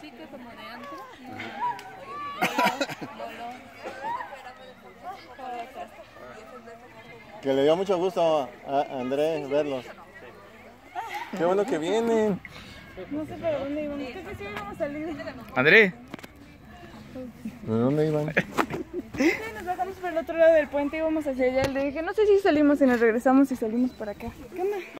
chica como de antes. Que le dio mucho gusto a Andrés verlos. Qué bueno que vienen. No sé para dónde íbamos. ¿Qué que sí íbamos a salir? André, ¿De dónde iban? Nos bajamos por el otro lado del puente y íbamos hacia allá. Le dije, no sé si salimos y nos regresamos y salimos por acá. ¿Qué onda?